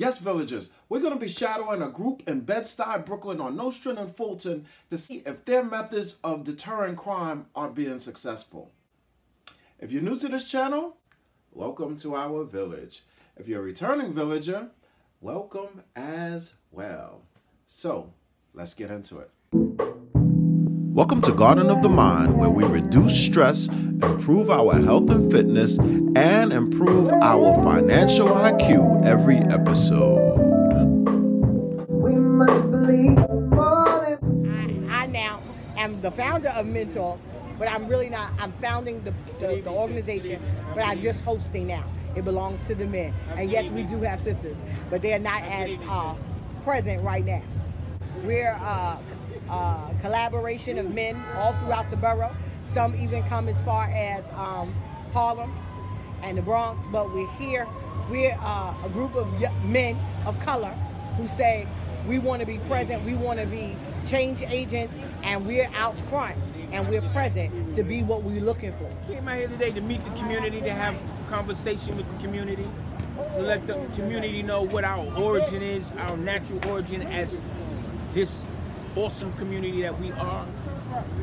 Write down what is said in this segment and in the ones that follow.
Yes, villagers, we're going to be shadowing a group in Bed-Stuy, Brooklyn on Nostrand and Fulton to see if their methods of deterring crime are being successful. If you're new to this channel, welcome to our village. If you're a returning villager, welcome as well. So, let's get into it. Welcome to Garden of the Mind, where we reduce stress, improve our health and fitness, and improve our financial IQ every episode. I, I now am the founder of Men Talk, but I'm really not. I'm founding the, the, the organization, but I'm just hosting now. It belongs to the men. And yes, we do have sisters, but they're not as uh, present right now. We're uh, uh, collaboration of men all throughout the borough. Some even come as far as um, Harlem and the Bronx, but we're here. We're uh, a group of men of color who say we want to be present, we want to be change agents, and we're out front and we're present to be what we're looking for. Came out here today to meet the community, to have conversation with the community, to let the community know what our origin is, our natural origin as this awesome community that we are.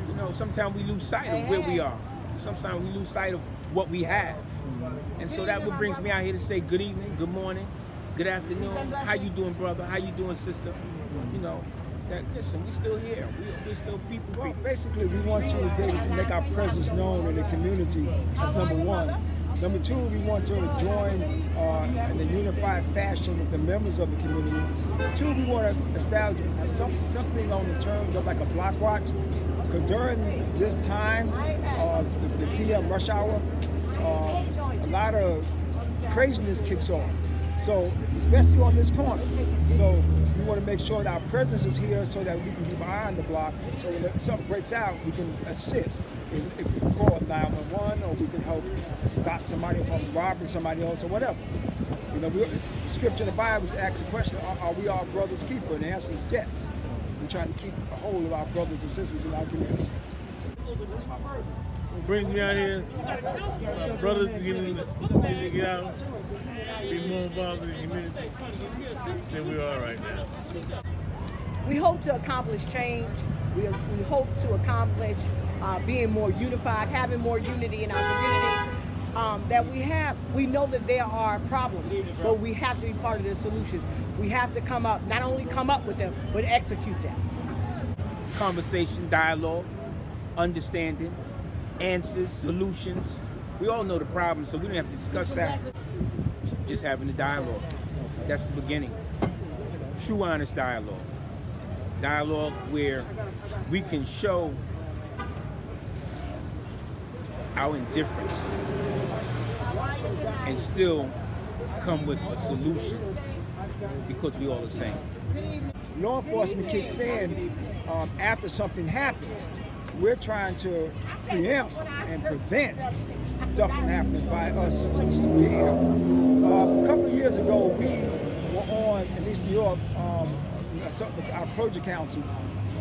You know, sometimes we lose sight of where we are. Sometimes we lose sight of what we have. And so that what brings me out here to say good evening, good morning, good afternoon. How you doing, brother? How you doing, sister? You know, that listen, we still here. We, are still people, people. Basically, we want to be able to make our presence known in the community. That's number one. Number two, we want to join uh, in a unified fashion with the members of the community. Two, we want to establish some, something on the terms of like a block watch, because during this time, uh, the, the, PM rush hour, uh, a lot of craziness kicks off. So, especially on this corner. So, we want to make sure that our presence is here so that we can keep an eye on the block. So when something breaks out, we can assist. If, if we call 911 or we can help stop somebody from robbing somebody else or whatever. You know, we, scripture in the Bible asks the question, are, are we our brother's keeper? And the answer is yes. We're trying to keep a hold of our brothers and sisters in our community. What brings me out here, my brothers getting to get out be more involved in the community than we are right now. We hope to accomplish change. We, we hope to accomplish uh, being more unified, having more unity in our community. Um, that we have, we know that there are problems, but we have to be part of the solutions. We have to come up, not only come up with them, but execute them. Conversation, dialogue, understanding, answers, solutions. We all know the problem, so we don't have to discuss that just having a dialogue. That's the beginning. True, honest dialogue. Dialogue where we can show our indifference and still come with a solution because we all the same. Law enforcement keeps saying um, after something happens. We're trying to preempt and prevent stuff from happening by us here. Uh, a couple of years ago, we were on, in East New York, um, our project council,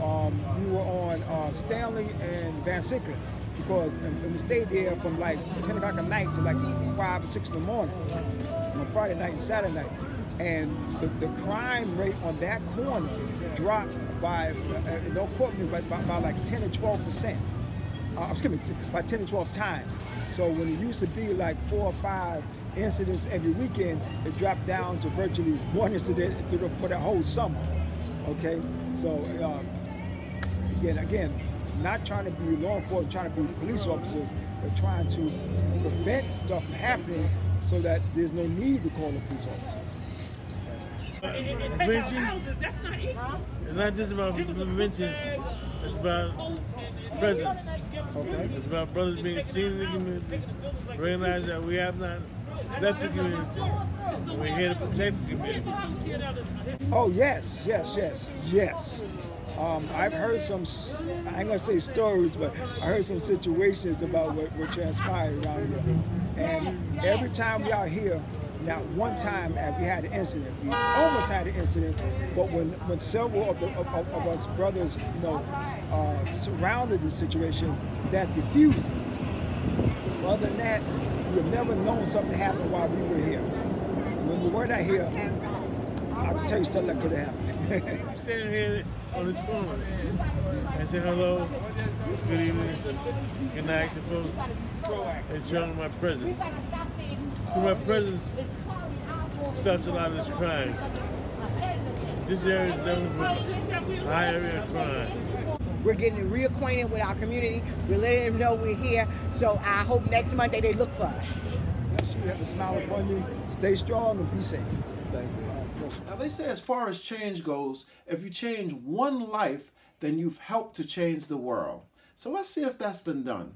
um, we were on uh, Stanley and Van Siclen because and we stayed there from like 10 o'clock at night to like 5 or 6 in the morning on Friday night and Saturday night. And the, the crime rate on that corner dropped by, uh, don't quote me, but by, by, like 10 or 12 percent. Uh, excuse me, by 10 or 12 times. So when it used to be like four or five incidents every weekend, it dropped down to virtually one incident for the whole summer. Okay, so um, again, again, not trying to be law enforcement, trying to be police officers, but trying to prevent stuff from happening so that there's no need to call the police officers. Prevention, it's not just about prevention, it's about presence. Okay. It's about brothers being seen in the community, realize that we have not left the community. We're here to protect the community. Oh, yes, yes, yes, yes. Um, I've heard some, I ain't gonna say stories, but I heard some situations about what, what transpired around here. And every time we are here, now, one time we had an incident, we almost had an incident, but when, when several of, the, of, of us brothers, you know, uh, surrounded the situation, that diffused it. Other than that, we have never known something happened while we were here. When we were not here, I can tell you stuff that could have happened. Standing here on this corner and say hello, good evening, good night to folks, and showing my presence. So my presence stops a lot of this crime. This area is known for high area of crime. We're getting reacquainted with our community. We're letting them know we're here. So I hope next Monday they look for us. Bless you, have a smile upon you. Stay strong and be safe. Thank you. Now, they say as far as change goes, if you change one life, then you've helped to change the world. So let's see if that's been done.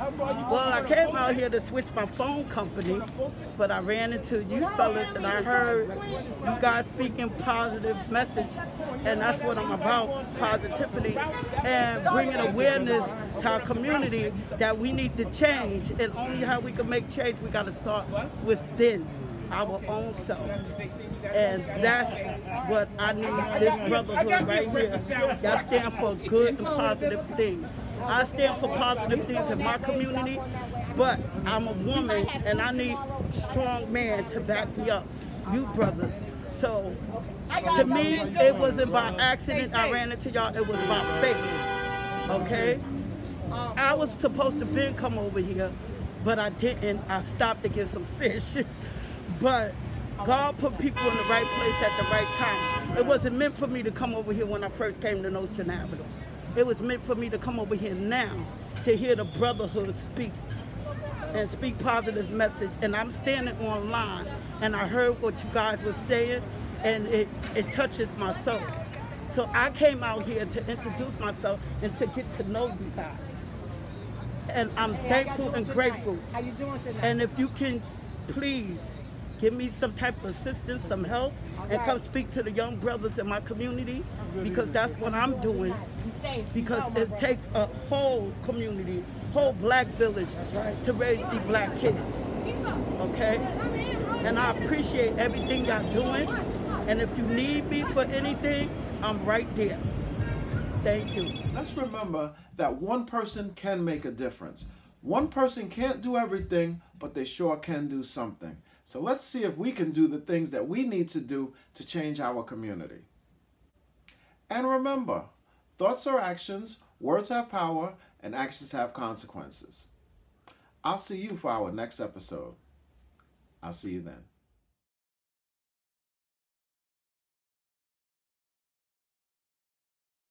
Well, I came out here to switch my phone company, but I ran into you fellas and I heard you guys speaking positive message, and that's what I'm about, positivity, and bringing awareness to our community that we need to change, and only how we can make change, we got to start with within our own self. And that's what I need this brotherhood right here. Y'all stand for good and positive things. I stand for positive things in my community, but I'm a woman and I need strong men to back me up. You brothers. So to me, it wasn't by accident I ran into y'all, it was by faith. Okay? I was supposed to been come over here, but I didn't. I stopped to get some fish. but God put people in the right place at the right time. It wasn't meant for me to come over here when I first came to Nostrand Avenue. It was meant for me to come over here now to hear the brotherhood speak and speak positive message. And I'm standing online and I heard what you guys were saying and it, it touches my soul. So I came out here to introduce myself and to get to know you guys. And I'm thankful and grateful. How you doing tonight? And if you can please give me some type of assistance, some help, and come speak to the young brothers in my community because that's what I'm doing. Because it takes a whole community, whole black village to raise these black kids. Okay? And I appreciate everything y'all doing. And if you need me for anything, I'm right there. Thank you. Let's remember that one person can make a difference. One person can't do everything, but they sure can do something. So let's see if we can do the things that we need to do to change our community. And remember, thoughts are actions, words have power, and actions have consequences. I'll see you for our next episode. I'll see you then.